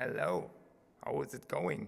Hello. How is it going?